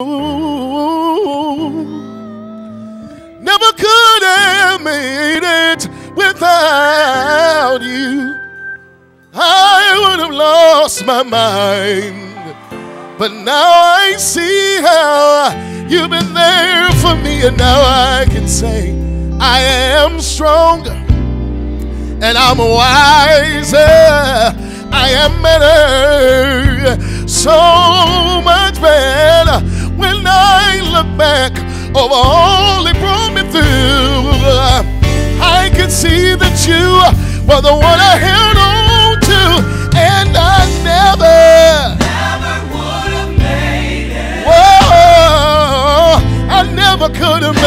Never could have made it without you. I would have lost my mind. But now I see how you've been there for me, and now I can say I am stronger and I'm wiser. I am better, so much look back over all He brought me through. I can see that you were the one I held on to, and I never. never would have made it. Whoa, I never could have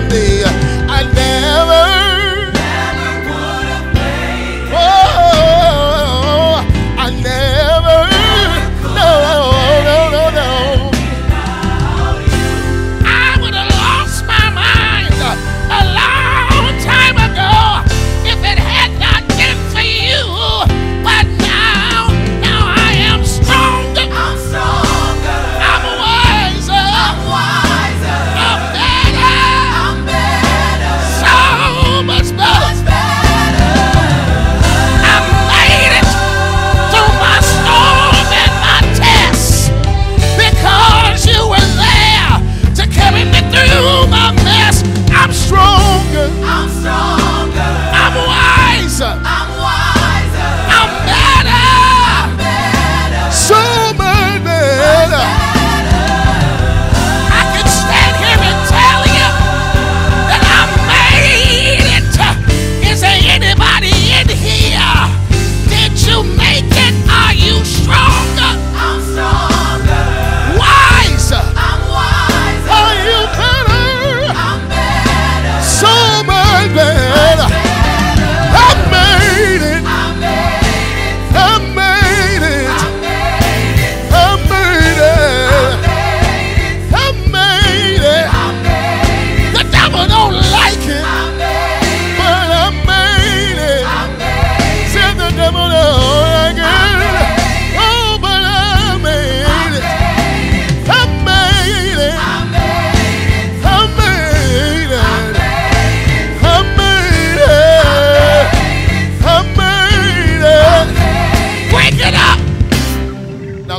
for me.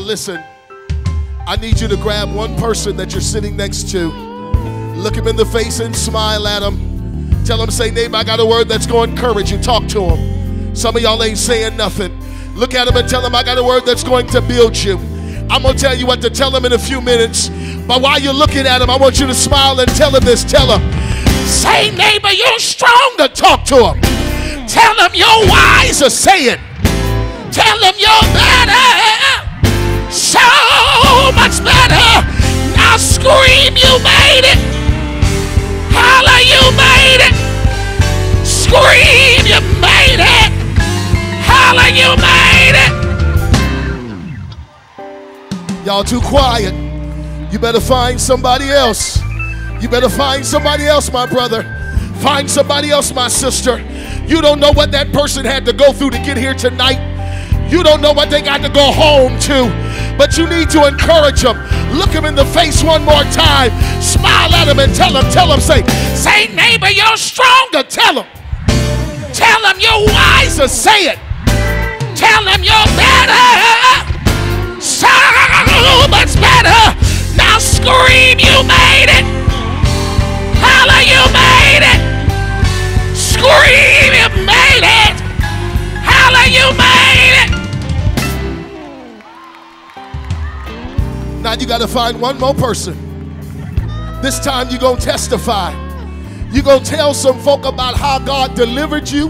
Listen. I need you to grab one person that you're sitting next to. Look him in the face and smile at him. Tell him, say, neighbor, I got a word that's going to encourage you. Talk to him. Some of y'all ain't saying nothing. Look at him and tell him, I got a word that's going to build you. I'm going to tell you what to tell him in a few minutes. But while you're looking at him, I want you to smile and tell him this. Tell him, say, neighbor, you're stronger. Talk to him. Tell him you're wiser. Say it. Tell him you're better. Scream, you made it. Holla, you made it. Scream, you made it. Holla, you made it. Y'all too quiet. You better find somebody else. You better find somebody else, my brother. Find somebody else, my sister. You don't know what that person had to go through to get here tonight. You don't know what they got to go home to, but you need to encourage them. Look him in the face one more time. Smile at him and tell him, tell him, say, say, neighbor, you're stronger. Tell him. Tell him you're wiser. Say it. Tell him you're better. So much better. Now scream, you made Now you got to find one more person. This time you're going to testify. You're going to tell some folk about how God delivered you,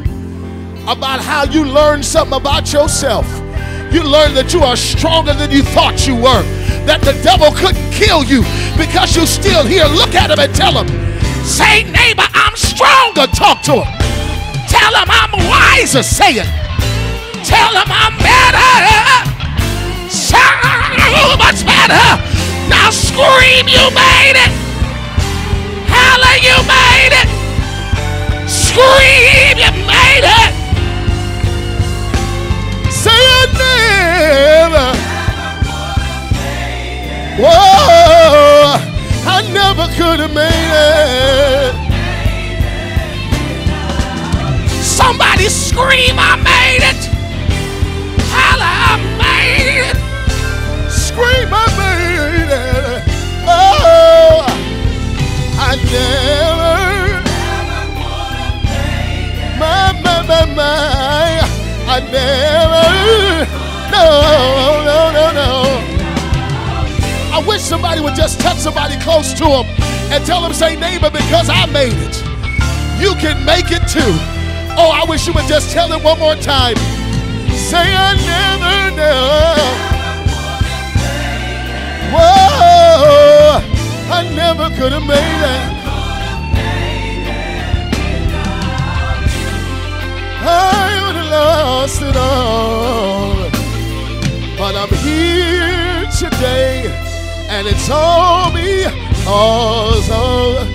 about how you learned something about yourself. You learned that you are stronger than you thought you were, that the devil couldn't kill you because you're still here. Look at him and tell him, say, neighbor, I'm stronger. Talk to him. Tell him I'm wiser. Say it. Tell him I'm better so much better. Now scream, you made it. Holler, you made it. Scream, you made it. Say it never. Whoa, I never could have made it. Somebody scream, I made it! Holla, I made it! I made it. Oh, I never. My, my, my, my. I never. No, no, no, no. I wish somebody would just touch somebody close to them and tell them, say, neighbor, because I made it, you can make it too. Oh, I wish you would just tell it one more time. Say, I never know. Whoa, I never could have made it. I would have lost it all. But I'm here today, and it's all because of you.